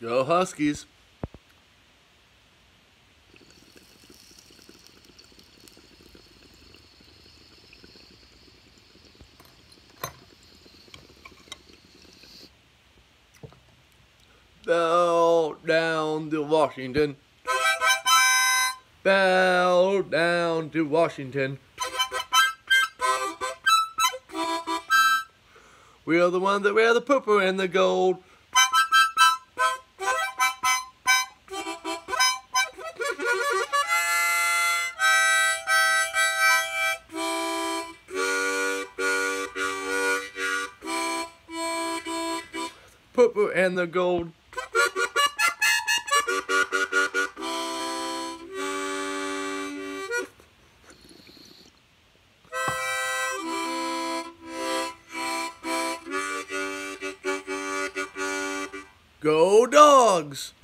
Go Huskies. Bow down to Washington. Bow down to Washington. We are the ones that wear the purple and the gold. And the gold. Go dogs!